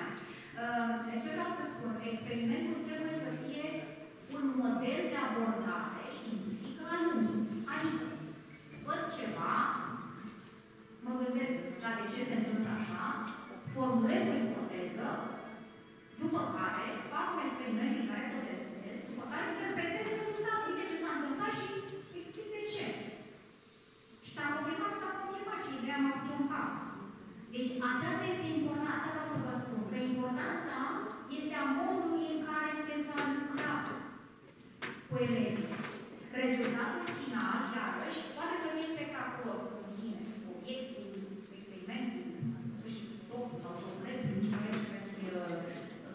mai. Uh, ce vreau să spun? Experimentul trebuie să fie un model de abordare științifică a lumii. Adică, văd ceva, mă gândesc la de ce se întâmplă așa, formulez o ipoteză, după care fac un experiment în care să o testez, după care interpretez rezultatul de ce s-a întâmplat și explic de ce. Și s-a confirmat, s-a confirmat și ideea m-a pus în cap. Deci aceasta este importanța, vreau să vă spun, că importanța este a modului în care se va lucra cu elevii. Rezultatul final, iarăși, poate să fie spectaculos în sine, obiectul, experimentul, și softul sau șofuletul, nu știu ce veți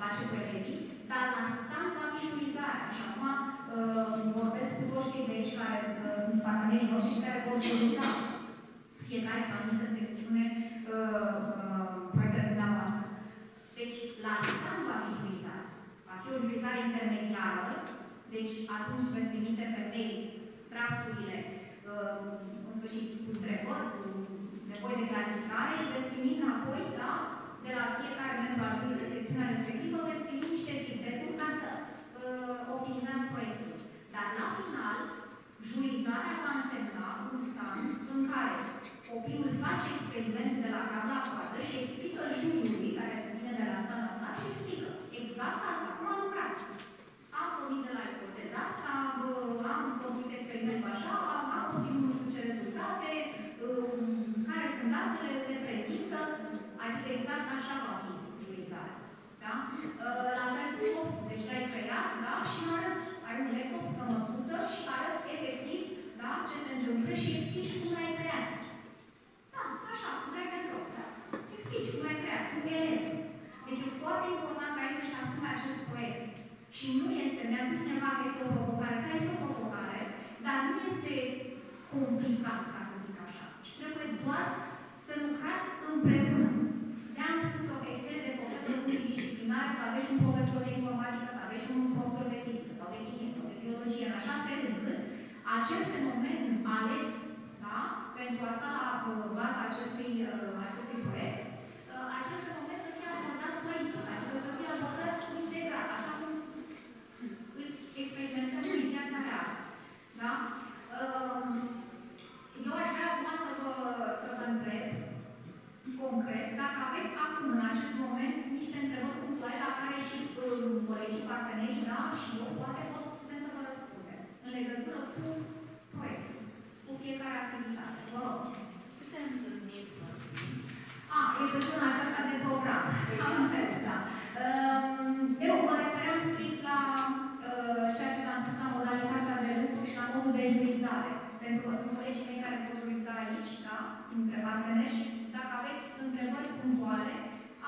face cu elevii, dar la stand va fi jurizarea. Și acum uh, vorbesc cu toți cei de aici care uh, sunt partenerii noștri și care vor juliza fiecare anumită secțiune uh, uh, proiectele dumneavoastră. Deci, la stand va fi jurizare. Va fi o jurizare intermediară, deci atunci veți trimite pe mail drafturile, uh, în sfârșit, cu întrebări, cu nevoie de clarificare și veți primi înapoi, da, de la fiecare membru al jurului de secțiunea respectivă, veți primi niște feedback-uri ca să uh, optimizați proiectul. Dar la final, jurizarea va însemna un stand în care copilul face experimentul de la cap la coadă și explică juriului, care vine de la stat la stat, și explică exact asta, cum am lucrat. Am pornit de la ipoteza asta, am făcut experimentul așa, am, am obținut nu știu ce rezultate, um, care sunt datele, le prezintă, adică exact așa va fi jurizarea. Da? Uh, la fel cu softul, deci l-ai creat, da? Și arăți, ai un laptop pe măsuță și arăți efectiv, da? Ce se întâmplă și explici cum l-ai creat. Da, așa, cum drag and drop, da? Explici cum ai creat, cum elev. Deci e foarte important ca ei să-și asume acest proiect. Și nu este, mi-a spus cineva că este o provocare, că este o provocare, dar nu este complicat, ca să zic așa. Și trebuie doar să lucrați împreună. De-am spus că obiectivele de profesor multidisciplinar, să aveți un profesor de informatică, să aveți un profesor de fizică sau de chimie sau de biologie, în așa fel încât acel fenomen ales da, pentru asta la baza acestui, acestui proiect, acel fenomen să fie abordat holistic, adică să fie abordat integrat, așa cum îl experimentăm în viața reală. Da? Eu aș vrea acum să vă, să vă întreb concret dacă aveți acum, în acest moment, niște întrebări punctuale la care și colegii partenerii, da, și eu poate pot putem să vă răspundem în legătură cu proiectul, cu fiecare activitate. Vă rog. Câte întâlniri A, e pe zona aceasta de program. Am înțeles, da. Eu mă referam strict la uh, ceea ce v-am spus la modalitatea de lucru și la modul de jurizare. Pentru că sunt colegii mei care pot juriza aici, da, dintre parteneri și dacă aveți întrebări punctuale,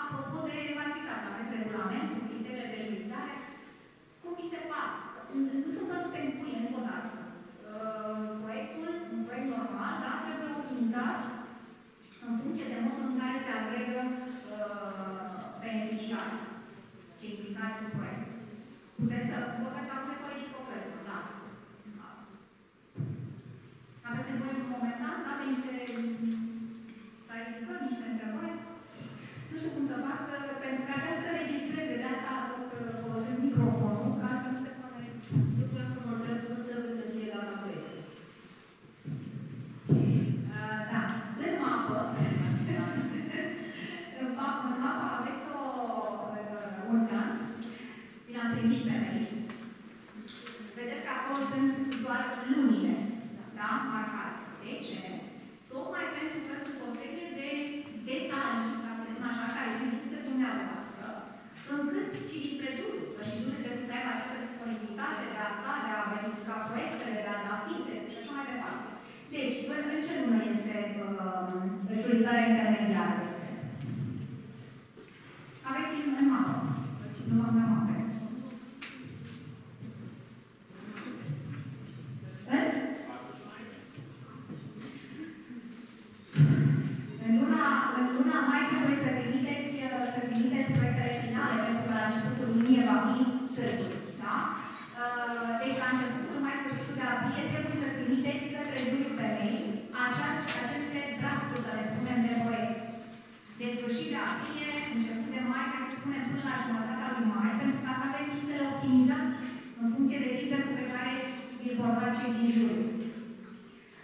apropo de activitate, aveți regulamentul, criteriile de jurizare, cum vi se pare? Nu sunt toate în pâine, încă o dată. Uh, proiectul, un proiect normal, da, trebuie optimizat în funcție de modul în care se agregă uh, beneficiarii, cei implicați în proiect. Puteți să vorbesc acum de colegii profesori, da. Aveți nevoie momentan, da, de niște clarificări, niște întrebări? Nu știu cum să fac, pentru că aș vrea să registreze, de asta tot folosesc microfonul, că altfel nu se poate registra. Eu vreau să mă întreb când trebuie să fie gata proiectul. Uh, da, în mapă, în mapă, în mapă aveți o, uh, un caz, vi l-am trimis și pe mail. Vedeți că acolo sunt doar lunile, da, marcați. De ce? Tocmai pentru că sunt o serie de detalii, ca să spun așa, care există dumneavoastră, încât și despre juriu, că și juriul trebuie să aibă această disponibilitate de a sta, de a verifica proiectele, de a da feedback și așa mai departe. Deci, în ce lună este uh, jurizarea intermediară, informații din jur.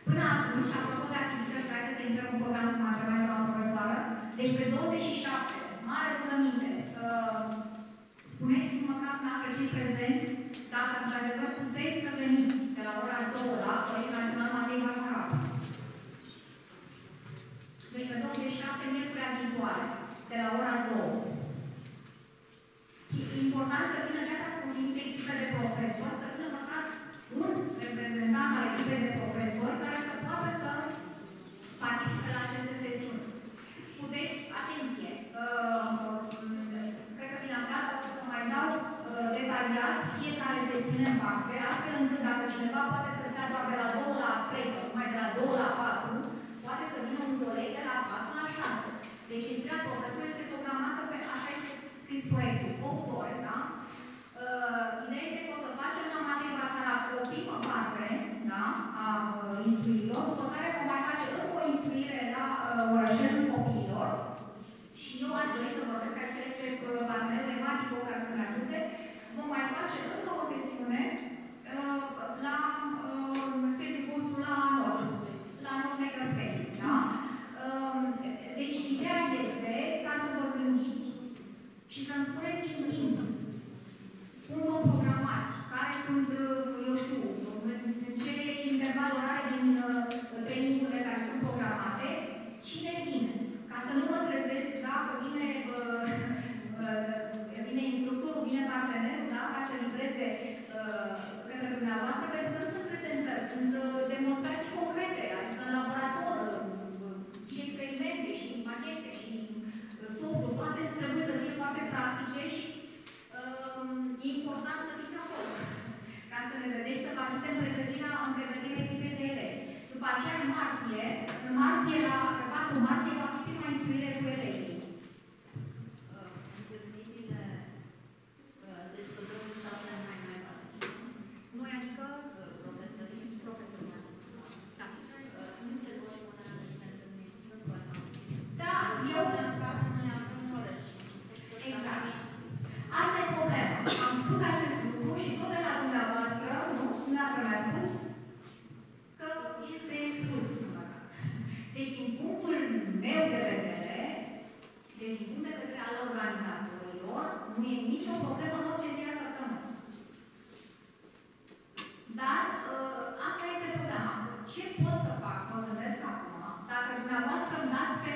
Până atunci am făcut activități care să intrăm un program cu întrebarea la profesoară. Deci pe 27, mare rugăminte, ă, uh, spuneți-mi măcar noastră cei prezenți, dacă într-adevăr puteți să veniți de la ora 2 la Părinții cineva poate să stea doar de la 2 la 3 sau mai de la 2 la 4, poate să vină un coleg de la 4 la 6. Deci intrarea profesor este programată pe așa este scris proiectul, 8 ore, da?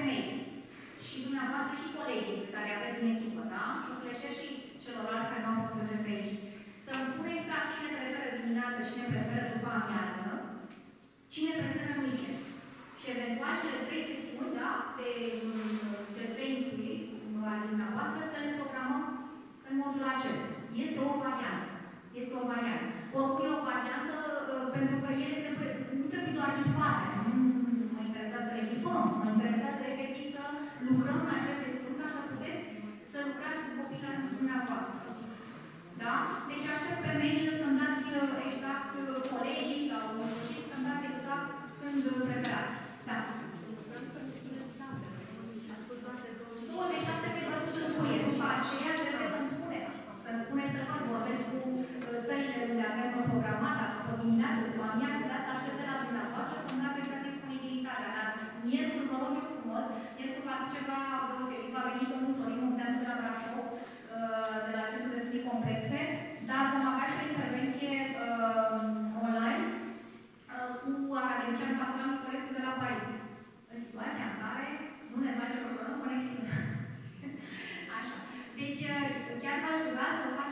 femei și dumneavoastră și colegii pe care aveți în echipă, da? Și o să le cer și celorlalți care nu au fost prezent aici. Să-mi spune exact cine preferă dimineață, cine preferă după amiază, cine preferă mâine. Și eventual cele trei sesiuni, da, de mm, cele trei instruiri ale dumneavoastră să dumneavoastră. Da? Deci aștept pe mail să-mi dați uh, exact uh, colegii Așa. Deci, uh, chiar v-aș ruga să o fac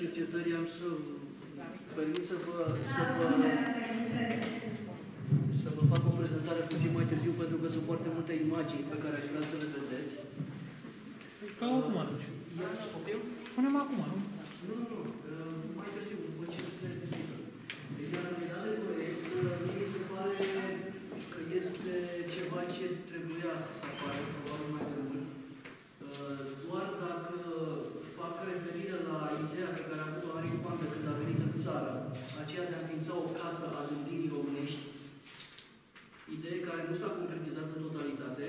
cercetării am să permit să vă, să Dar vă, unde registreze? să vă fac o prezentare puțin mai târziu, pentru că sunt foarte multe imagini pe care aș vrea să le vedeți. Ca acum atunci. Ia, poftim? Punem acum, nu? Nu, nu, nu, uh, mai târziu, după ce se discută. Deci, la analiza de proiect, uh, mie mi se pare că este ceva ce trebuia să apară nu s-a concretizat în totalitate,